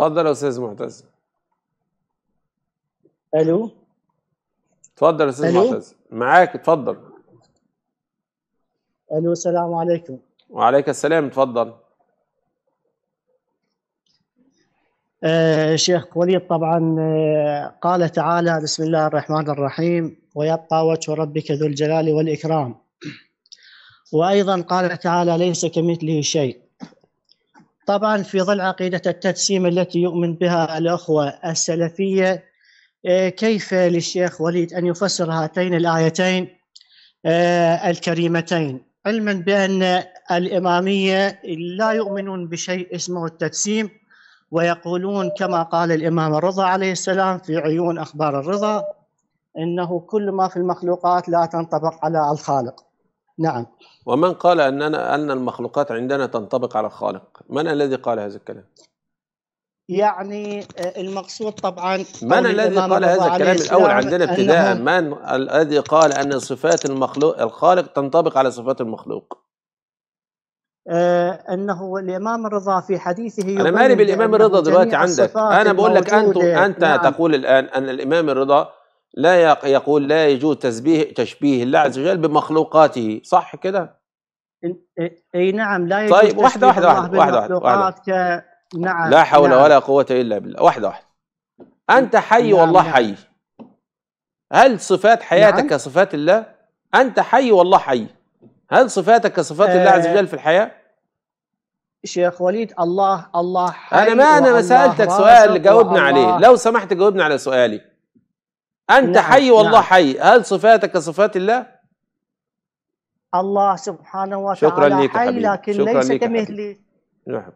تفضل يا أستاذ معتز. ألو؟ تفضل يا أستاذ؟ معتز. معاك اتفضل ألو السلام عليكم. وعليك السلام اتفضل آه شيخ وليد طبعا آه قال تعالى بسم الله الرحمن الرحيم ويبقى وجه ربك ذو الجلال والإكرام. وأيضا قال تعالى ليس كمثله شيء. طبعا في ظل عقيدة التجسيم التي يؤمن بها الأخوة السلفية آه كيف للشيخ وليد أن يفسر هاتين الآيتين آه الكريمتين؟ علما بأن الإمامية لا يؤمنون بشيء اسمه التجسيم ويقولون كما قال الإمام الرضا عليه السلام في عيون أخبار الرضا إنه كل ما في المخلوقات لا تنطبق على الخالق. نعم. ومن قال اننا أن المخلوقات عندنا تنطبق على الخالق من الذي قال هذا الكلام؟ يعني آه، المقصود طبعا من الذي قال هذا الكلام؟ الأول عندنا ابتداء. من الذي قال أن صفات المخلوق الخالق تنطبق على صفات المخلوق؟ آه، أنه الإمام الرضا في حديثه أنا مالي بالإمام الرضا دلوقتي عندك. أنا بقول لك انت أنت نعم. تقول الآن أن الإمام الرضا لا يق- يقول لا يجوز تشبيه تشبيه الله عز وجل بمخلوقاته صح كده؟ إي نعم لا يجوز طيب، واحدة- الله واحدة- واحدة- بالمخلوقات ك... نعم لا حول نعم. ولا قوة إلا بالله. واحدة واحدة. أنت حي نعم، والله نعم. حي. هل صفات حياتك نعم. كصفات الله؟ أنت حي والله حي. هل صفاتك كصفات الله عز آه، وجل في الحياة؟ شيخ وليد الله الله حي أنا ما أنا ما رازق سؤال جاوبنا عليه. لو سمحت جاوبنا على سؤالي. أنت نعم، حي والله نعم. حي. هل صفاتك كصفات الله؟ الله سبحانه شكراً وتعالى ليك يا حي لكن شكراً ليس كمثله نعم.